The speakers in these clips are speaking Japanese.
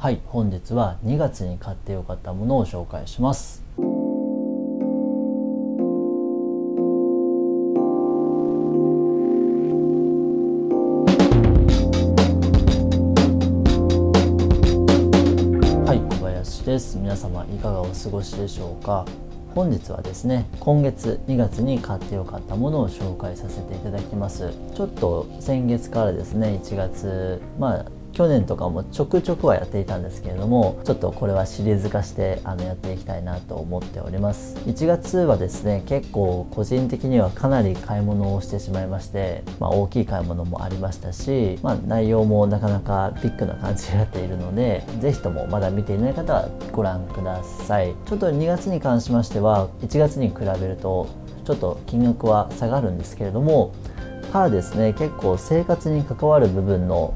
はい本日は2月に買ってよかったものを紹介します。はい小林です。皆様いかがお過ごしでしょうか。本日はですね今月2月に買ってよかったものを紹介させていただきます。ちょっと先月からですね1月まあ去年とかもちょくちょくはやっていたんですけれどもちょっとこれはシリーズ化してあのやっていきたいなと思っております。1月はですね結構個人的にはかなり買い物をしてしまいまして、まあ、大きい買い物もありましたし、まあ、内容もなかなかビッグな感じになっているので是非ともまだ見ていない方はご覧ください。ちょっと2月に関しましては1月に比べるとちょっと金額は下がるんですけれどもただですね結構生活に関わる部分の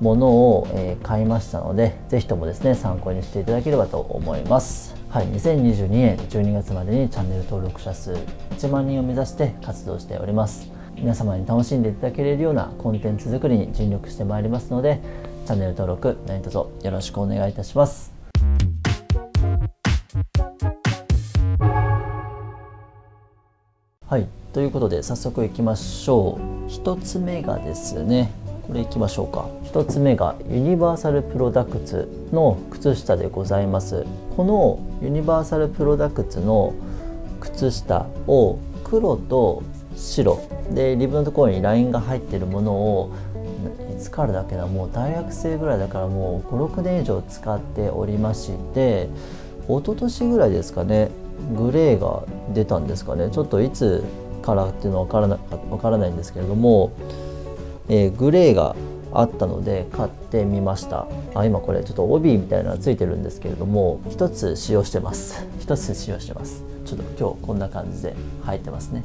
ものを、え買いましたので是非ともですね参考にしていただければと思います。はい2022年12月までにチャンネル登録者数1万人を目指して活動しております。皆様に楽しんでいただけれるようなコンテンツ作りに尽力してまいりますのでチャンネル登録何卒よろしくお願いいたします。はいということで早速いきましょう。1つ目がですねこれいきましょうか。1つ目がユニバーサルプロダクツの靴下でございます。このユニバーサルプロダクツの靴下を黒と白。でリブのところにラインが入ってるものをいつからだけなもう大学生ぐらいだからもう56年以上使っておりまして一昨年ぐらいですかねグレーが出たんですかね。ちょっといつからっていうのは分からな分からないんですけれどもえー、グレーがあったので買ってみました。あ今これちょっと帯みたいなのがついてるんですけれども1つ使用してます。1つ使用してます。ちょっと今日こんな感じで入ってますね。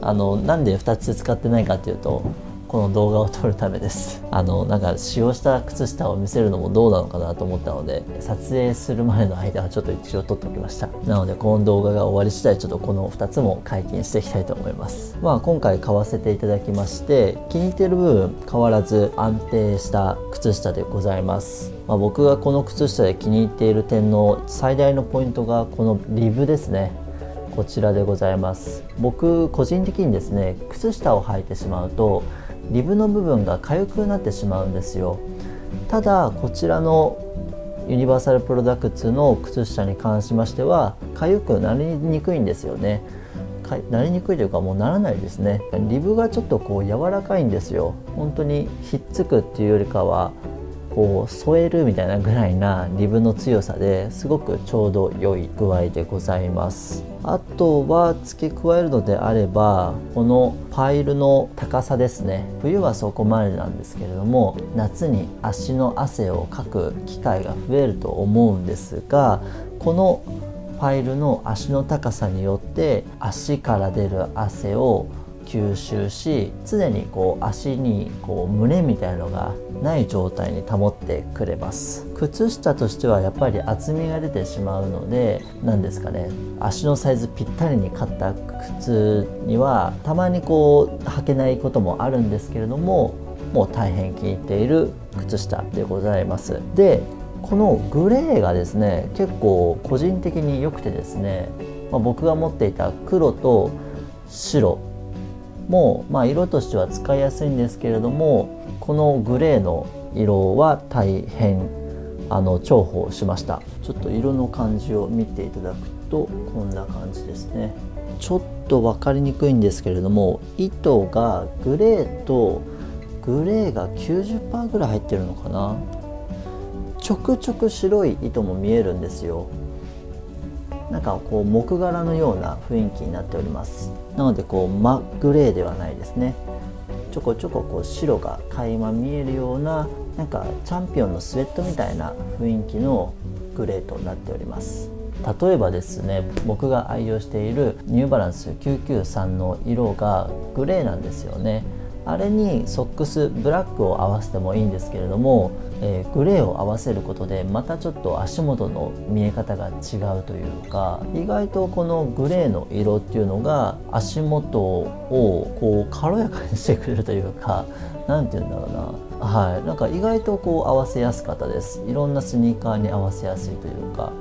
あのなんで2つ使ってないかっていうとこの動画を撮るためです。あのなんか使用した靴下を見せるのもどうなのかなと思ったので撮影する前の間はちょっと一応撮っておきました。なのでこの動画が終わり次第ちょっとこの2つも解禁していきたいと思います。まあ今回買わせていただきまして気に入っている部分変わらず安定した靴下でございます。まあ、僕がこの靴下で気に入っている点の最大のポイントがこのリブですね。こちらでございます。僕個人的にですね靴下を履いてしまうとリブの部分が痒くなってしまうんですよ。ただこちらのユニバーサルプロダクツの靴下に関しましては痒くなりにくいんですよね。なりにくいというかもうならないですね。リブがちょっとこう柔らかいんですよ。本当にひっつくっていうよりかはこう添えるみたいなぐらいなリブの強さですごくちょうど良い具合でございます。あとは付け加えるのであればこのパイルの高さですね。冬はそこまでなんですけれども夏に足の汗をかく機会が増えると思うんですがこのパイルの足の高さによって足から出る汗を吸収し常にこう足にこう胸みたいのがない状態に保ってくれます。靴下としてはやっぱり厚みが出てしまうので何ですかね足のサイズぴったりに買った靴にはたまにこう履けないこともあるんですけれどももう大変気に入っている靴下でございます。でこのグレーがですね結構個人的に良くてですね、まあ、僕が持っていた黒と白もまあ色としては使いやすいんですけれどもこのグレーの色は大変あの重宝しました。ちょっと色の感じを見ていただくとこんな感じですね。ちょっと分かりにくいんですけれども糸がグレーとグレーが90%ぐらい入ってるのかな。ちょくちょく白い糸も見えるんですよ。なんかこう木柄のような雰囲気になっております。なのでこう真グレーではないですね。ちょこちょここう白が垣間見えるようななんかチャンピオンのスウェットみたいな雰囲気のグレーとなっております。例えばですね僕が愛用しているニューバランス993の色がグレーなんですよね。あれにソックスブラックを合わせてもいいんですけれども、えー、グレーを合わせることでまたちょっと足元の見え方が違うというか意外とこのグレーの色っていうのが足元をこう軽やかにしてくれるというか何て言うんだろうな。はい、なんか意外とこう合わせやすかったです。いろんなスニーカーに合わせやすいというか、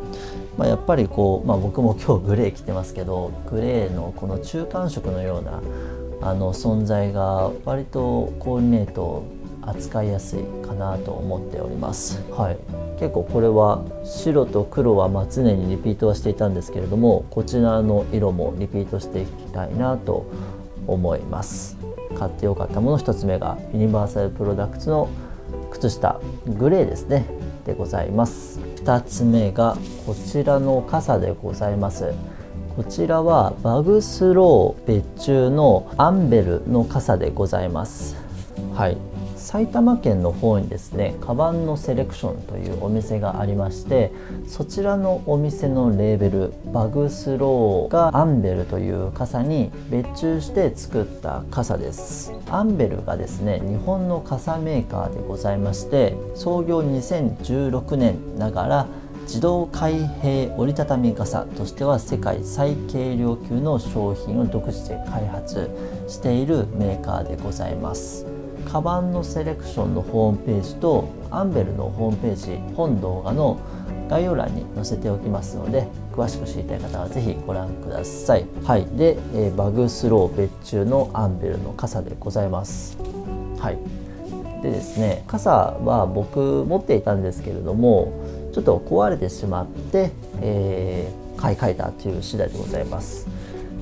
まあ、やっぱりこう、まあ、僕も今日グレー着てますけどグレーのこの中間色のようなあの存在が割とコーディネート扱いやすいかなと思っております。はい、結構これは白と黒はまあ常にリピートはしていたんですけれどもこちらの色もリピートしていきたいなと思います。買ってよかったもの1つ目がユニバーサルプロダクツの靴下グレーですねでございます2つ目がこちらの傘でございます。こちらはバグスロー別注のアンベルの傘でございます。はい。埼玉県の方にですねカバンのセレクションというお店がありましてそちらのお店のレーベルバグスローがアンベルという傘に別注して作った傘です。アンベルがですね日本の傘メーカーでございまして創業2016年ながら自動開閉折りたたみ傘としては世界最軽量級の商品を独自で開発しているメーカーでございます。カバンのセレクションのホームページとアンベルのホームページ本動画の概要欄に載せておきますので詳しく知りたい方は是非ご覧ください。はい。で、えー、バグスロー別注のアンベルの傘でございます。はい。でですね傘は僕持っていたんですけれどもちょっと壊れてしまって、えー、買い替えたという次第でございます。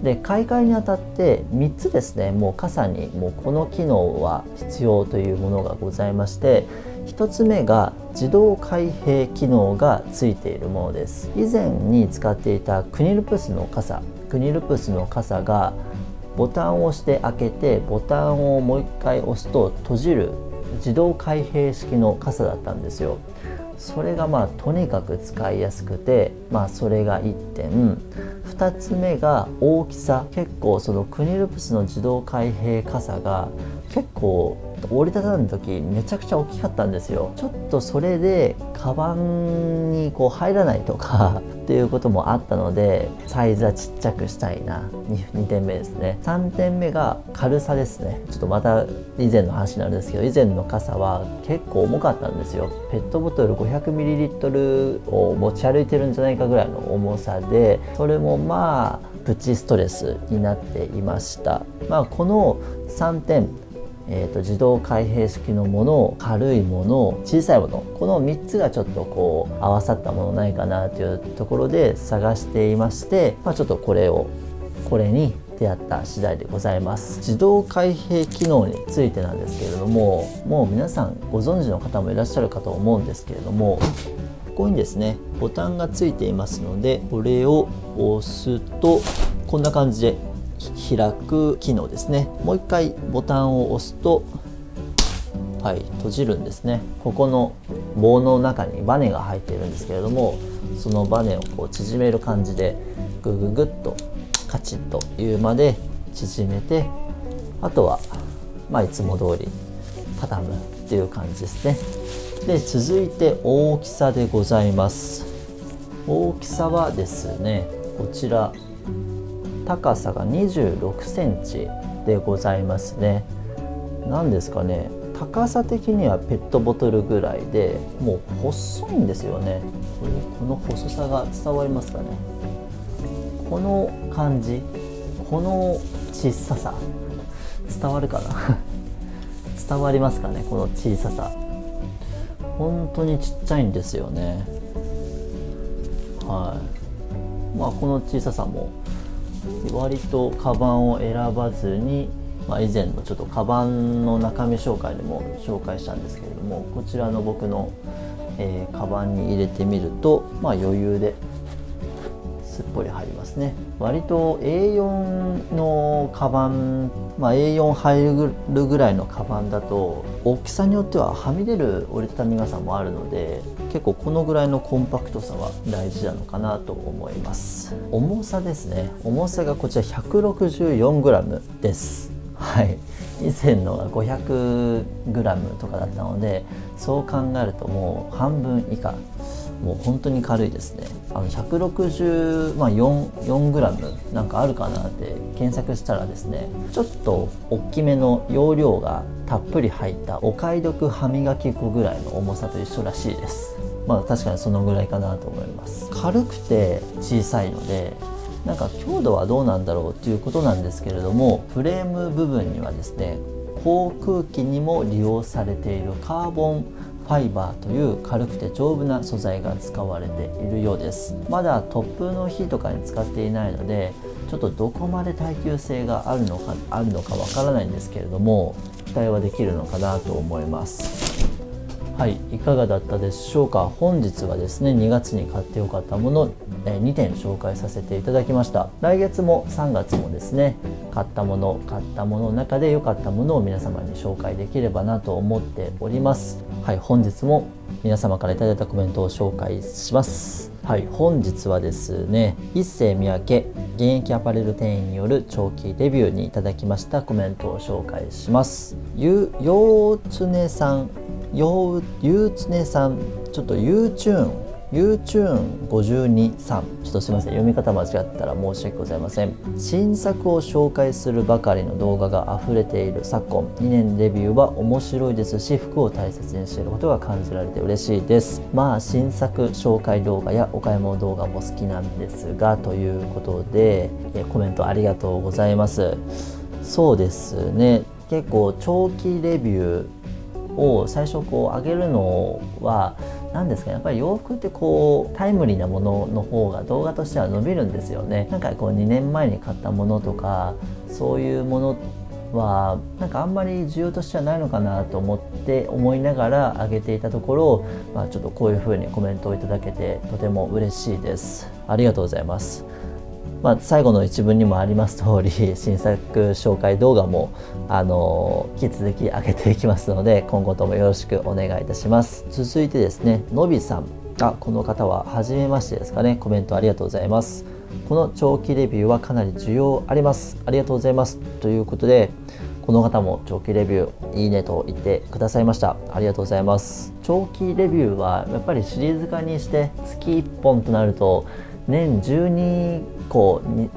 で買い替えにあたって3つですねもう傘にもうこの機能は必要というものがございまして1つ目が自動開閉機能がついているものです。以前に使っていたクニルプスの傘クニルプスの傘がボタンを押して開けてボタンをもう一回押すと閉じる自動開閉式の傘だったんですよ。それがまあとにかく使いやすくてまあそれが1点。2つ目が大きさ。結構そのクニルプスの自動開閉傘が結構折りたたんだ時めちゃくちゃ大きかったんですよ。ちょっとそれでカバンにこう入らないとかっていうこともあったのでサイズはちっちゃくしたいな。2, 2点目ですね。3点目が軽さですね。ちょっとまた以前の話になるんですけど以前の傘は結構重かったんですよ。ペットボトル 500ml を持ち歩いてるんじゃないかぐらいの重さでそれもまあプチストレスになっていました。まあこの3点えーと、自動開閉式のもの軽いもの小さいものこの3つがちょっとこう合わさったものないかなというところで探していまして、まあ、ちょっとこれをこれに出会った次第でございます。自動開閉機能についてなんですけれどももう皆さんご存知の方もいらっしゃるかと思うんですけれどもここにですねボタンがついていますのでこれを押すとこんな感じで開く機能ですね。もう一回ボタンを押すとはい閉じるんですね。ここの棒の中にバネが入っているんですけれどもそのバネをこう縮める感じでグググッとカチッというまで縮めてあとはまあいつも通り畳むっていう感じですね。で続いて大きさでございます。大きさはですねこちら。高さが26センチでございますね。何ですかね。高さ的にはペットボトルぐらいでもう細いんですよね。これこの細さが伝わりますかね。この感じこの小ささ。伝わるかな。伝わりますかねこの小ささ。本当にちっちゃいんですよね。はい。まあこの小ささも割とカバンを選ばずに、まあ、以前のちょっとカバンの中身紹介でも紹介したんですけれどもこちらの僕の、えー、カバンに入れてみると、まあ、余裕ですっぽり入りますね。割と A4 のカバン、まあ、A4 入るぐらいのカバンだと大きさによってははみ出る折りたたみ傘もあるので結構このぐらいのコンパクトさは大事なのかなと思います。重さですね。重さがこちら 164g です。はい。以前のが 500g とかだったのでそう考えるともう半分以下もう本当に軽いですね。あの164、まあ、4, グラムなんかあるかなって検索したらですねちょっと大きめの容量がたっぷり入ったお買い得歯磨き粉ぐらいの重さと一緒らしいです。まあ確かにそのぐらいかなと思います。軽くて小さいのでなんか強度はどうなんだろうっていうことなんですけれどもフレーム部分にはですね航空機にも利用されているカーボンファイバーという軽くて丈夫な素材が使われているようです。まだ突風の日とかに使っていないのでちょっとどこまで耐久性があるのかあるのかわからないんですけれども期待はできるのかなと思います。はいいかがだったでしょうか？本日はですね2月に買ってよかったもの2点紹介させていただきました。来月も3月もですね買ったもの買ったものの中で良かったものを皆様に紹介できればなと思っております。はい本日も皆様から頂いたコメントを紹介します。はい。本日はですね一世三宅現役アパレル店員による長期レビューにいただきましたコメントを紹介します。ゆようつねさんようゆうつねさんちょっと YouTube ユーチューン52さん。ちょっとすいません。読み方間違ったら申し訳ございません。新作を紹介するばかりの動画が溢れている昨今。2年レビューは面白いですし服を大切にしていることが感じられて嬉しいです。まあ新作紹介動画やお買い物動画も好きなんですがということでコメントありがとうございます。そうですね。結構長期レビューを最初こう上げるのはなんですかやっぱり洋服ってこうタイムリーなものの方が動画としては伸びるんですよね。なんかこう2年前に買ったものとかそういうものはなんかあんまり需要としてはないのかなと思って思いながら上げていたところ、まあ、ちょっとこういうふうにコメントをいただけてとても嬉しいです。ありがとうございます。まあ、最後の一文にもあります通り 新作紹介動画もあの引き続き上げていきますので今後ともよろしくお願いいたします。続いてですねのびさん。あこの方は初めましてですかね。コメントありがとうございます。この長期レビューはかなり需要あります。ありがとうございます。ということでこの方も長期レビューいいねと言ってくださいました。ありがとうございます。長期レビューはやっぱりシリーズ化にして月1本となると年12個に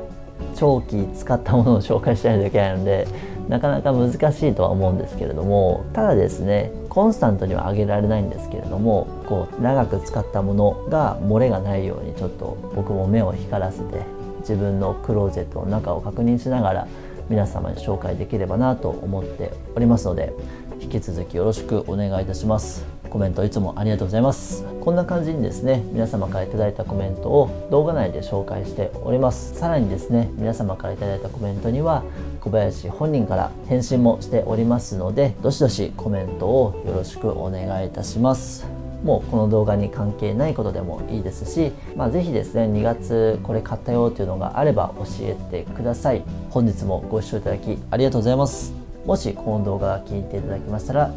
長期使ったものを紹介しないといけないのでなかなか難しいとは思うんですけれどもただですねコンスタントには上げられないんですけれどもこう長く使ったものが漏れがないようにちょっと僕も目を光らせて自分のクローゼットの中を確認しながら皆様に紹介できればなと思っておりますので引き続きよろしくお願いいたします。コメントいつもありがとうございます。こんな感じにですね皆様から頂いたコメントを動画内で紹介しております。さらにですね皆様から頂いたコメントには小林本人から返信もしておりますのでどしどしコメントをよろしくお願いいたします。もうこの動画に関係ないことでもいいですし、まあ、ぜひですね2月これ買ったよというのがあれば教えてください。本日もご視聴いただきありがとうございます。もしこの動画が気に入っていただきましたら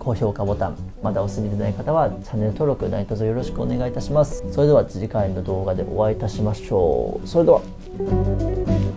高評価ボタンまだお済みでない方はチャンネル登録何卒よろしくお願いいたします。それでは次回の動画でお会いいたしましょう。それでは。